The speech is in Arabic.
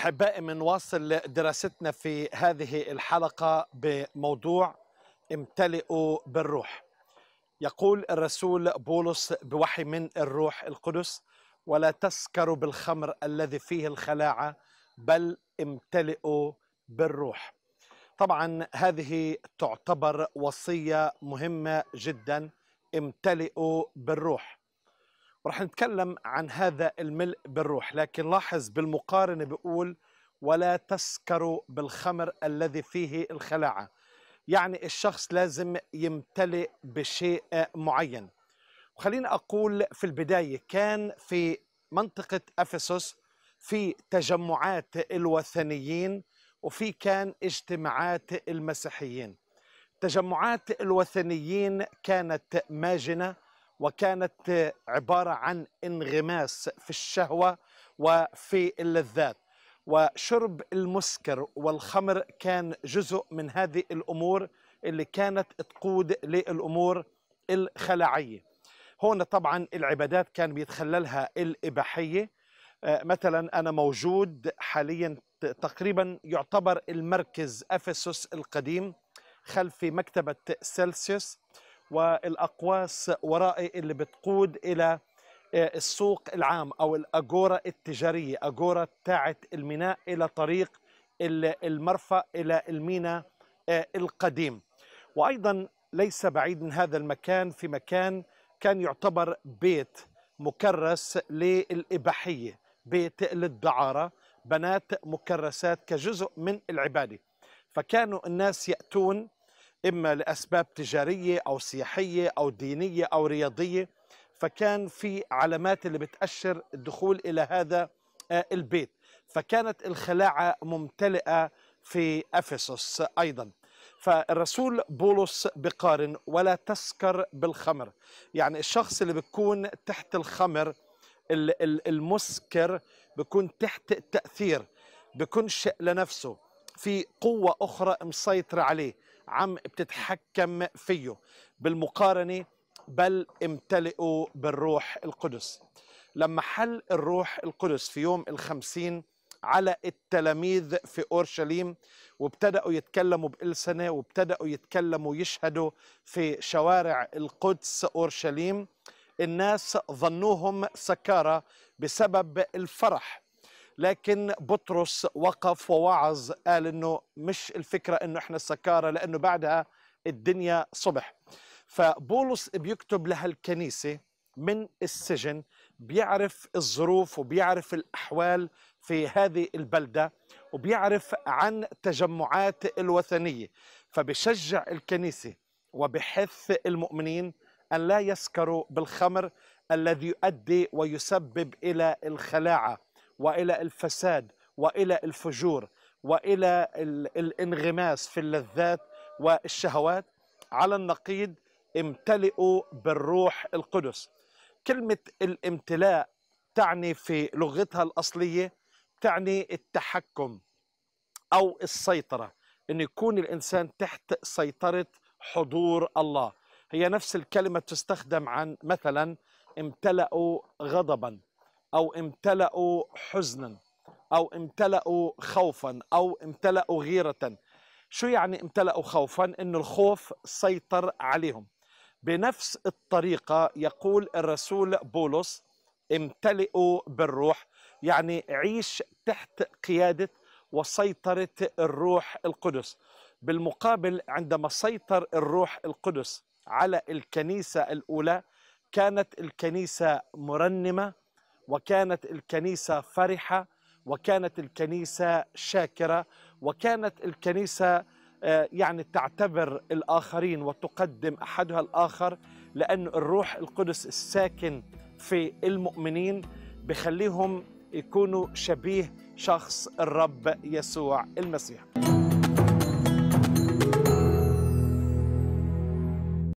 أحبائي بنواصل دراستنا في هذه الحلقة بموضوع امتلئوا بالروح. يقول الرسول بولس بوحي من الروح القدس: ولا تسكروا بالخمر الذي فيه الخلاعة بل امتلئوا بالروح. طبعا هذه تعتبر وصية مهمة جدا امتلئوا بالروح. ورح نتكلم عن هذا الملء بالروح لكن لاحظ بالمقارنة بيقول ولا تسكروا بالخمر الذي فيه الخلاعة. يعني الشخص لازم يمتلئ بشيء معين. وخليني أقول في البداية كان في منطقة أفسس في تجمعات الوثنيين وفي كان اجتماعات المسيحيين. تجمعات الوثنيين كانت ماجنة وكانت عبارة عن انغماس في الشهوة وفي اللذات. وشرب المسكر والخمر كان جزء من هذه الأمور اللي كانت تقود للأمور الخلاعية. هون طبعا العبادات كان بيتخللها الإباحية. مثلا أنا موجود حاليا تقريبا يعتبر المركز أفسس القديم خلف مكتبة سيلسيوس. والأقواس ورائي اللي بتقود إلى السوق العام أو الأجورة التجارية أجورة بتاعت الميناء إلى طريق المرفأ إلى الميناء القديم. وأيضا ليس بعيد من هذا المكان في مكان كان يعتبر بيت مكرس للإباحية بيت للدعارة بنات مكرسات كجزء من العبادة. فكانوا الناس يأتون إما لأسباب تجارية أو سياحية أو دينية أو رياضية فكان في علامات اللي بتأشر الدخول إلى هذا البيت. فكانت الخلاعة ممتلئة في افسس أيضا. فالرسول بولس بقارن ولا تسكر بالخمر. يعني الشخص اللي بيكون تحت الخمر المسكر بيكون تحت التأثير بيكونش لنفسه. في قوة أخرى مسيطرة عليه. عم بتتحكم فيه بالمقارنة بل امتلئوا بالروح القدس. لما حل الروح القدس في يوم الخمسين على التلاميذ في أورشليم وابتدأوا يتكلموا بألسنة وابتدأوا يتكلموا يشهدوا في شوارع القدس أورشليم الناس ظنوهم سكارى بسبب الفرح لكن بطرس وقف ووعظ قال إنه مش الفكرة إنه إحنا سكارى لأنه بعدها الدنيا صبح. فبولس بيكتب لها الكنيسه من السجن بيعرف الظروف وبيعرف الأحوال في هذه البلدة وبيعرف عن تجمعات الوثنية. فبشجع الكنيسة وبحث المؤمنين أن لا يسكروا بالخمر الذي يؤدي ويسبب إلى الخلاعة. وإلى الفساد وإلى الفجور وإلى الانغماس في اللذات والشهوات. على النقيض امتلئوا بالروح القدس. كلمة الامتلاء تعني في لغتها الأصلية تعني التحكم أو السيطرة. إن يكون الإنسان تحت سيطرة حضور الله. هي نفس الكلمة تستخدم عن مثلا امتلأوا غضبا. أو امتلأوا حزنا أو امتلأوا خوفا أو امتلأوا غيرة. شو يعني امتلأوا خوفا؟ ان الخوف سيطر عليهم. بنفس الطريقة يقول الرسول بولس امتلئوا بالروح. يعني عيش تحت قيادة وسيطرة الروح القدس. بالمقابل عندما سيطر الروح القدس على الكنيسة الأولى كانت الكنيسة مرنمة وكانت الكنيسة فرحة وكانت الكنيسة شاكرة وكانت الكنيسة يعني تعتبر الآخرين وتقدم أحدها الآخر لأن الروح القدس الساكن في المؤمنين بخليهم يكونوا شبيه شخص الرب يسوع المسيح.